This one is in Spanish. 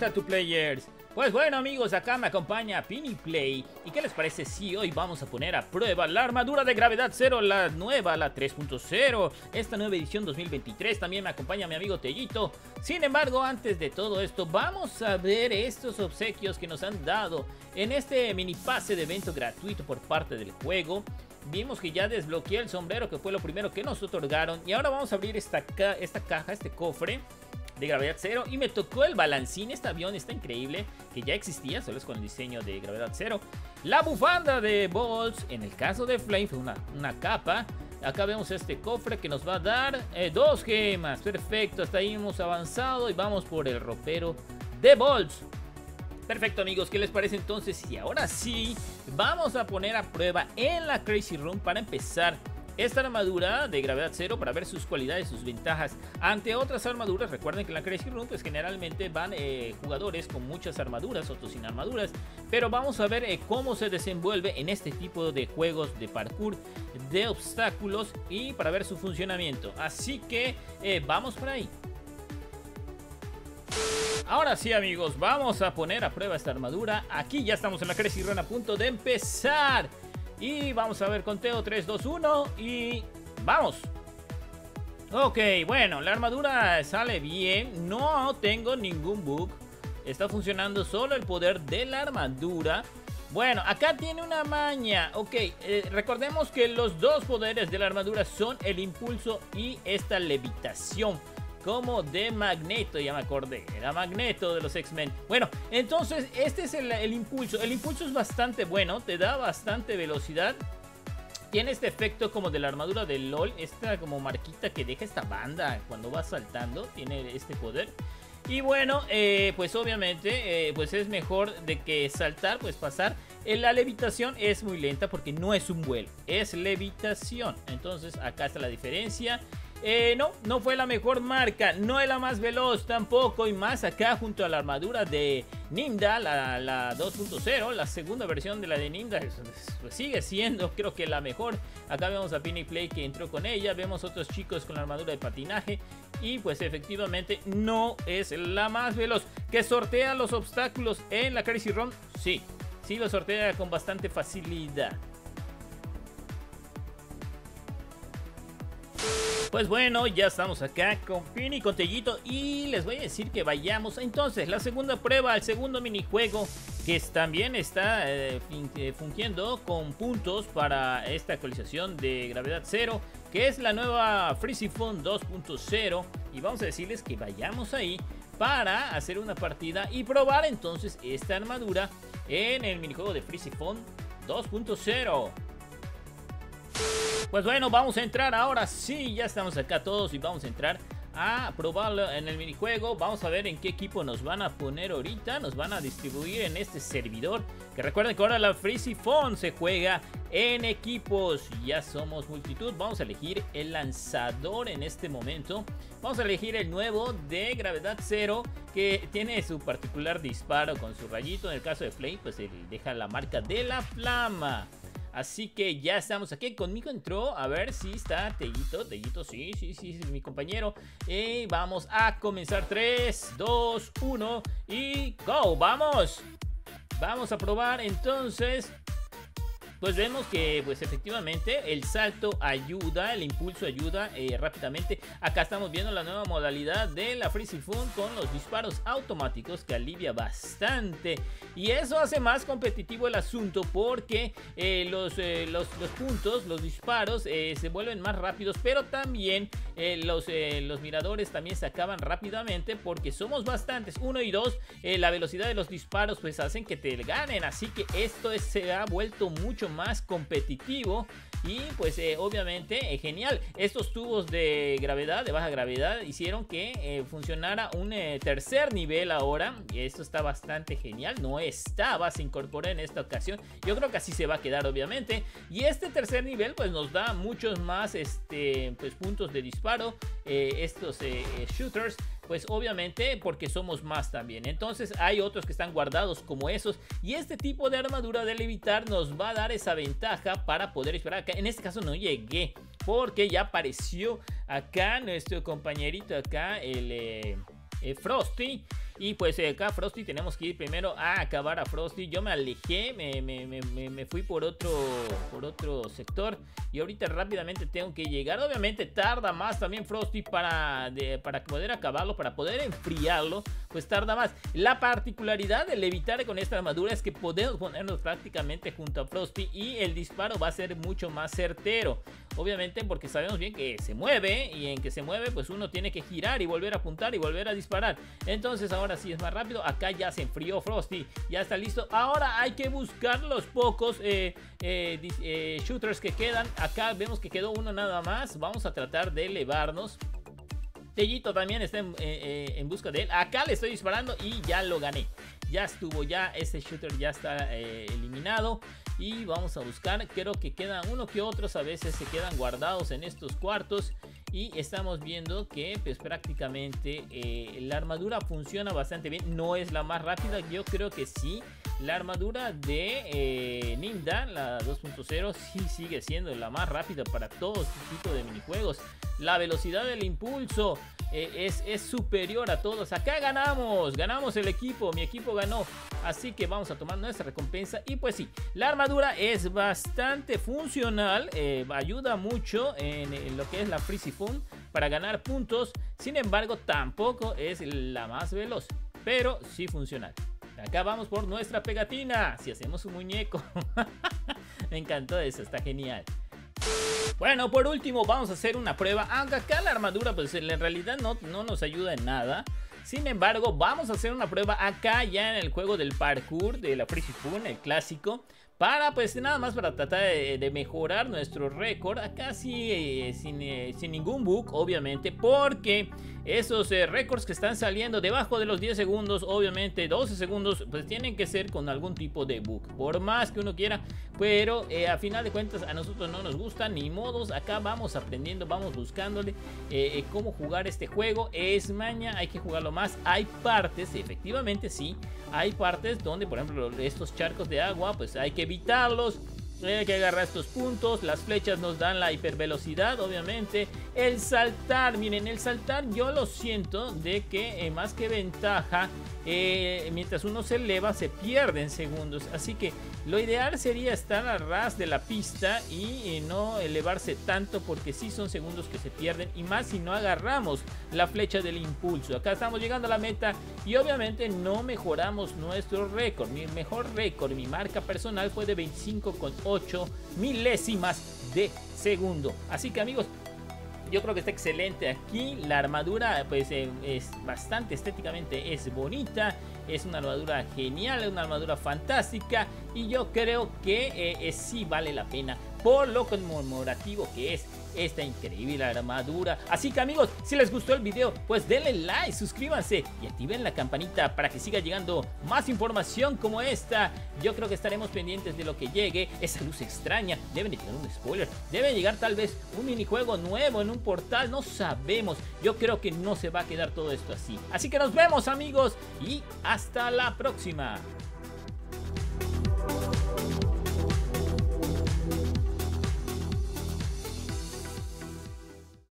Data to Players. Pues bueno amigos, acá me acompaña Pini Play. ¿Y qué les parece si hoy vamos a poner a prueba la armadura de gravedad 0, la nueva, la 3.0, esta nueva edición 2023? También me acompaña mi amigo Tellito. Sin embargo, antes de todo esto, vamos a ver estos obsequios que nos han dado en este mini pase de evento gratuito por parte del juego. Vimos que ya desbloqueé el sombrero, que fue lo primero que nos otorgaron. Y ahora vamos a abrir esta, esta caja, este cofre de gravedad cero y me tocó el balancín, este avión está increíble, que ya existía, solo es con el diseño de gravedad cero. La bufanda de Bolts, en el caso de Flame fue una, una capa. Acá vemos este cofre que nos va a dar eh, dos gemas, perfecto, hasta ahí hemos avanzado y vamos por el ropero de Bolts. Perfecto amigos, ¿qué les parece entonces? Y ahora sí, vamos a poner a prueba en la Crazy Room para empezar esta armadura de gravedad cero para ver sus cualidades, sus ventajas ante otras armaduras. Recuerden que en la Crazy Room pues generalmente van eh, jugadores con muchas armaduras, otros sin armaduras. Pero vamos a ver eh, cómo se desenvuelve en este tipo de juegos de parkour, de obstáculos y para ver su funcionamiento. Así que eh, vamos por ahí. Ahora sí amigos, vamos a poner a prueba esta armadura. Aquí ya estamos en la Crazy Run a punto de empezar. Y vamos a ver conteo 3, 2, 1 y vamos. Ok, bueno, la armadura sale bien. No tengo ningún bug. Está funcionando solo el poder de la armadura. Bueno, acá tiene una maña. Ok, eh, recordemos que los dos poderes de la armadura son el impulso y esta levitación como de Magneto, ya me acordé, era Magneto de los X-Men. Bueno, entonces este es el, impulso, el impulso es bastante bueno, te da bastante velocidad. Tiene este efecto como de la armadura de LOL, esta como marquita que deja esta banda cuando va saltando, tiene este poder. Y bueno, eh, pues obviamente, eh, pues es mejor de que saltar, pues pasar. Eh, la levitación es muy lenta porque no es un vuelo, es levitación. Entonces acá está la diferencia. Eh, no, no fue la mejor marca, no es la más veloz tampoco y más acá junto a la armadura de Ninda, la, 2.0, la segunda versión de la de Ninda, pues sigue siendo creo que la mejor. Acá vemos a Pinny Play que entró con ella, vemos otros chicos con la armadura de patinaje y pues efectivamente no es la más veloz. ¿Que sortea los obstáculos en la Crazy Run? Sí, sí lo sortea con bastante facilidad. Pues bueno, ya estamos acá con Pini y con y les voy a decir que vayamos. Entonces la segunda prueba, el segundo minijuego que también está eh, eh, fungiendo con puntos para esta actualización de gravedad cero que es la nueva Freezy Phone 2.0 y vamos a decirles que vayamos ahí para hacer una partida y probar entonces esta armadura en el minijuego de Freezy Phone 2.0 pues bueno, vamos a entrar ahora sí, ya estamos acá todos y vamos a entrar a probarlo en el minijuego. Vamos a ver en qué equipo nos van a poner ahorita. Nos van a distribuir en este servidor. Que recuerden que ahora la Freezy Phone se juega en equipos. Ya somos multitud. Vamos a elegir el lanzador en este momento. Vamos a elegir el nuevo de gravedad cero. Que tiene su particular disparo con su rayito. En el caso de Flame, pues él deja la marca de la flama. Así que ya estamos aquí. Conmigo entró. A ver si está Tellito. Tellito, sí, sí, sí, mi compañero. Y vamos a comenzar. 3, 2, 1 y go. Vamos. Vamos a probar entonces pues vemos que pues efectivamente el salto ayuda, el impulso ayuda eh, rápidamente. Acá estamos viendo la nueva modalidad de la Freezy Fun con los disparos automáticos que alivia bastante. Y eso hace más competitivo el asunto porque eh, los, eh, los, los, puntos, los disparos se vuelven más rápidos, pero también los, los miradores también se acaban rápidamente porque somos bastantes, uno y dos, la velocidad de los disparos pues hacen que te ganen, así que esto se ha vuelto mucho más competitivo y pues eh, obviamente eh, genial. Estos tubos de gravedad, de baja gravedad, hicieron que eh, funcionara un tercer nivel ahora. Esto está bastante genial. No estaba, se incorporó en esta ocasión. Yo creo que así se va a quedar obviamente. Y este tercer nivel pues nos da muchos más este, pues, puntos de disparo. estos shooters pues obviamente porque somos más también. Entonces hay otros que están guardados como esos y este tipo de armadura de levitar nos va a dar esa ventaja para poder esperar acá. En este caso no llegué porque ya apareció acá nuestro compañerito acá, el... Eh, eh, Frosty. Y pues eh, acá Frosty tenemos que ir primero a acabar a Frosty. Yo me alejé, me, me, me, me, fui por otro, por otro sector. Y ahorita rápidamente tengo que llegar. Obviamente tarda más también Frosty para, para poder acabarlo, para poder enfriarlo. Pues tarda más. La particularidad del evitar con esta armadura es que podemos ponernos prácticamente junto a Frosty. Y el disparo va a ser mucho más certero. Obviamente porque sabemos bien que se mueve. Y en que se mueve pues uno tiene que girar y volver a apuntar y volver a disparar. Entonces ahora sí es más rápido. Acá ya se enfrió Frosty. Ya está listo. Ahora hay que buscar los pocos eh, eh, eh, shooters que quedan. Acá vemos que quedó uno nada más. Vamos a tratar de elevarnos. Tellito también está en, busca de él. Acá le estoy disparando y ya lo gané. Ya estuvo, ya ese shooter ya está eliminado. Y vamos a buscar, creo que quedan uno que otros, a veces se quedan guardados en estos cuartos. Y estamos viendo que pues prácticamente eh, la armadura funciona bastante bien. No es la más rápida yo creo que sí. La armadura de eh, la 2.0 sí sigue siendo la más rápida para todo este tipo de minijuegos. La velocidad del impulso eh, es, es, superior a todos. Acá ganamos, ganamos el equipo, mi equipo ganó. Así que vamos a tomar nuestra recompensa. Y pues sí, la armadura es bastante funcional, eh, ayuda mucho en, lo que es la Freezy Fun para ganar puntos. Sin embargo, tampoco es la más veloz, pero sí funcional. Acá vamos por nuestra pegatina. Si hacemos un muñeco. Me encantó eso, está genial. Bueno, por último vamos a hacer una prueba. Aunque acá la armadura pues en realidad no, no nos ayuda en nada. Sin embargo, vamos a hacer una prueba acá ya en el juego del parkour de la Freezy Fun, el clásico. Para pues nada más para tratar de, mejorar nuestro récord. Acá sí, eh, sin, eh, sin, ningún bug, obviamente. Porque esos eh, récords que están saliendo debajo de los 10 segundos, obviamente 12 segundos, pues tienen que ser con algún tipo de bug. Por más que uno quiera. Pero a final de cuentas a nosotros no nos gusta ni modos. Acá vamos aprendiendo, vamos buscándole cómo jugar este juego. Es maña, hay que jugarlo más. Hay partes, efectivamente sí. Hay partes donde, por ejemplo, estos charcos de agua, pues hay que evitarlos. Hay que agarrar estos puntos. Las flechas nos dan la hipervelocidad, obviamente. El saltar, miren, el saltar yo lo siento de que eh, más que ventaja, eh, mientras uno se eleva se pierden segundos. Así que lo ideal sería estar a ras de la pista y eh, no elevarse tanto porque sí son segundos que se pierden. Y más si no agarramos la flecha del impulso. Acá estamos llegando a la meta y obviamente no mejoramos nuestro récord. Mi mejor récord, mi marca personal fue de 25,8 milésimas de segundo. Así que amigos, yo creo que está excelente aquí. La armadura pues eh, es bastante estéticamente es bonita. Es una armadura genial, es una armadura fantástica. Y yo creo que eh, eh, sí vale la pena por lo conmemorativo que es esta increíble armadura. Así que amigos, si les gustó el video, pues denle like, suscríbanse y activen la campanita para que siga llegando más información como esta. Yo creo que estaremos pendientes de lo que llegue. Esa luz extraña, deben de tener un spoiler. Debe llegar tal vez un minijuego nuevo en un portal, no sabemos. Yo creo que no se va a quedar todo esto así. Así que nos vemos amigos y hasta la próxima.